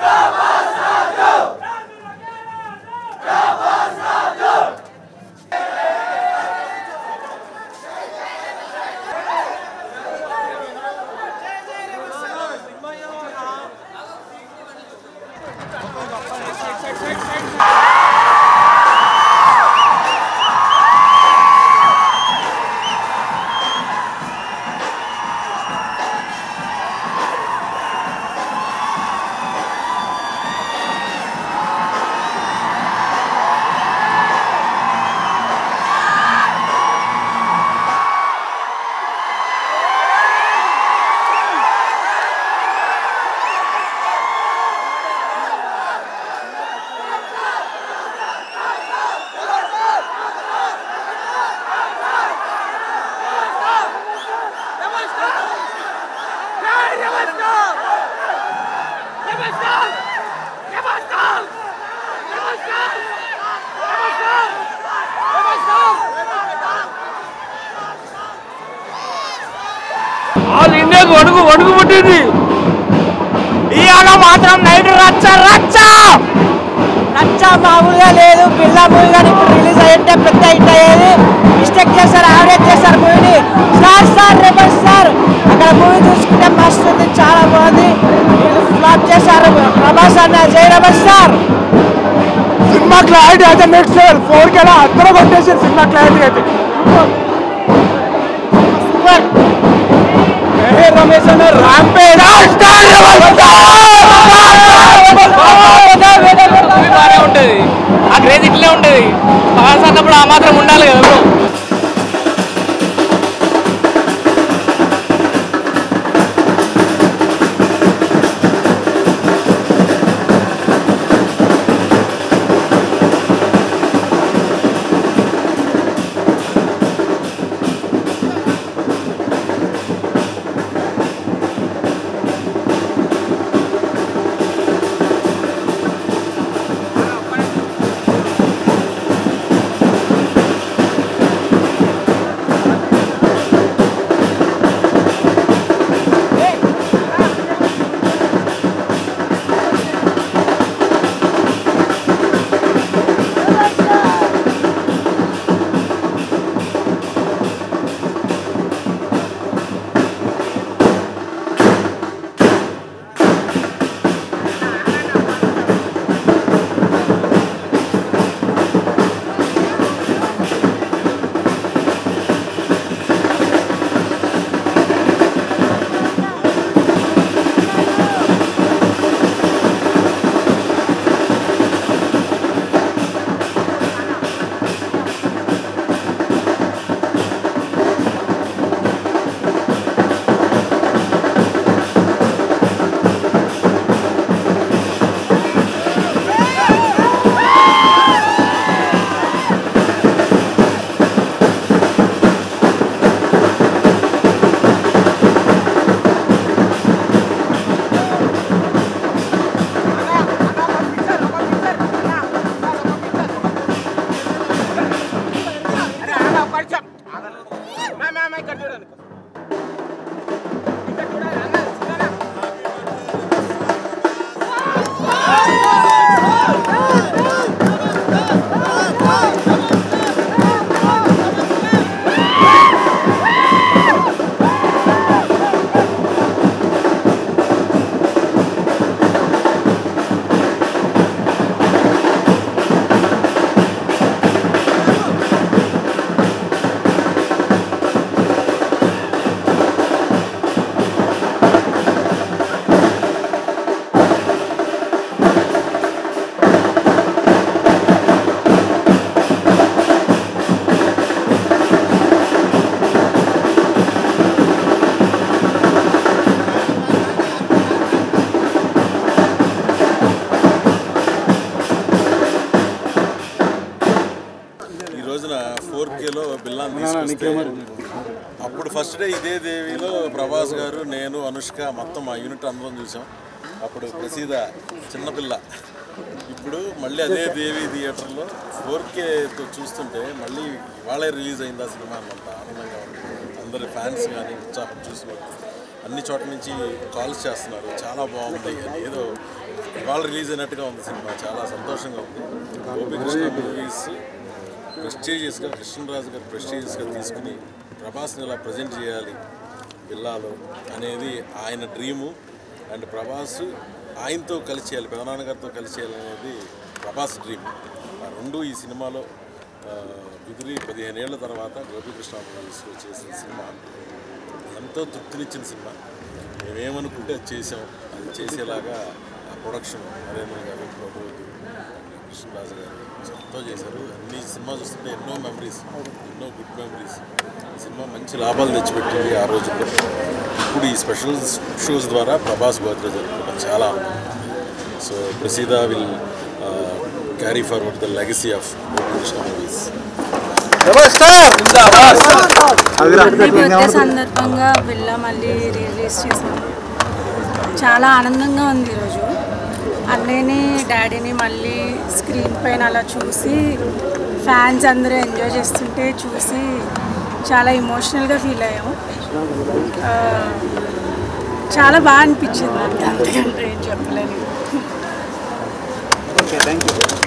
Bravo! ఇండియాకు వణుకు వణుకు పుట్టింది. ఇవాళ మాత్రం నైట్ రచ్చ రచ్చ! రచ్చ మామూలుగా లేదు. పిల్ల మూవీ కానీ ఇప్పుడు రిలీజ్ అయ్యింటే పెద్ద హిట్ అయ్యేది. మిస్టేక్ చేస్తారు యావరేజ్ చేస్తారు మూవీని స్టార్ స్టార్ రెబల్ స్టార్ అక్కడ మూవీ చూసుకుంటే మస్తు ఉంది చాలా బాగుంది. ఫ్లాప్ చేశారు. ప్రభాస్ అన్న జై రెబల్ స్టార్ సినిమా క్లారిటీ అయితే నెక్స్ట్ లెవెల్ ఫోర్కి అందరూ కొట్టేసి సినిమా క్లారిటీ అయితే. సూపర్. ఏ రమేష్ అన్న రాంపేజ్ బాగానే ఉంటుంది. ఆ క్రేజ్ ఇట్లే ఉంటుంది. పవన్ అన్నప్పుడు ఆ మాత్రం ఉండాలి కదా వస్తే అప్పుడు ఫస్ట్ డే ఇదే దేవిలో ప్రభాస్ గారు నేను అనుష్క మొత్తం మా యూనిట్ అందరం చూసాం. అప్పుడు ప్రసీద చిన్నపిల్ల ఇప్పుడు మళ్ళీ అదే దేవి థియేటర్లో ఫోర్కేతో చూస్తుంటే మళ్ళీ ఇవాళే రిలీజ్ అయింది ఆ సినిమా అన్నంత ఆనందంగా ఉంది. అందరి ఫ్యాన్స్ కానీ ఉత్సాహం చూసి అన్ని చోట్ల నుంచి కాల్స్ చేస్తున్నారు. చాలా బాగుంది. అని ఏదో ఇవాళ రిలీజ్ అయినట్టుగా ఉంది సినిమా. చాలా సంతోషంగా ఉంది. గోపికృష్ణ మూవీస్ ప్రెస్టీజియస్గా కృష్ణరాజు గారు ప్రెస్టీజియస్గా తీసుకుని ప్రభాస్ని ఇలా ప్రజెంట్ చేయాలి జిల్లాలో అనేది ఆయన డ్రీము అండ్ ప్రభాస్ ఆయనతో కలిసి చేయాలి పెదనాన్న గారితో కలిసి చేయాలనేది ప్రభాస్ డ్రీమ్ ఆ రెండు ఈ సినిమాలో ఆ, కుదిరి పదిహేను ఏళ్ళ తర్వాత గోపికృష్ణ చేసిన సినిమా. ఎంతో తృప్తినిచ్చిన సినిమా. మేమేమనుకుంటే అది చేసాం అది చేసేలాగా ఆ ప్రొడక్షన్ నరేంద్ర గారు ప్రభు కృష్ణరాజు గారు ఎంతో చేశారు అన్ని సినిమా చూస్తుంటే ఎన్నో మెమరీస్ ఎన్నో గుడ్ మెమరీస్ ఈ సినిమా మంచి లాభాలు తెచ్చిపెట్టింది ఆ రోజుల్లో ఇప్పుడు ఈ స్పెషల్ షోస్ ద్వారా ప్రభాస్ బర్త్డే జరుపుకోవడం చాలా so Praseeda will carry forward the legacy of Krishna movies సందర్భంగా బిల్లా మళ్ళీ రిలీజ్ చేశాము చాలా ఆనందంగా ఉంది ఈరోజు అన్నయ్యని డాడీని మళ్ళీ స్క్రీన్ పైన అలా చూసి ఫ్యాన్స్ అందరూ ఎంజాయ్ చేస్తుంటే చూసి చాలా ఎమోషనల్గా ఫీల్ అయ్యాము. చాలా బాగా అనిపించింది నాకు అంతకంటే ఏం చెప్పలేను. Okay thank you